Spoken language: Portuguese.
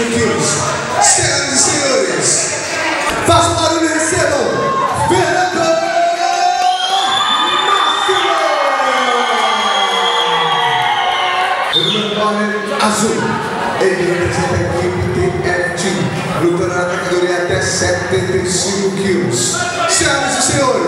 75 quilos. Senhoras e senhores, faça barulho e recebam Fernando Máximo! No meu quadro azul, ele representa a equipe TFT, lutando na categoria até 75 quilos. Senhoras e senhores,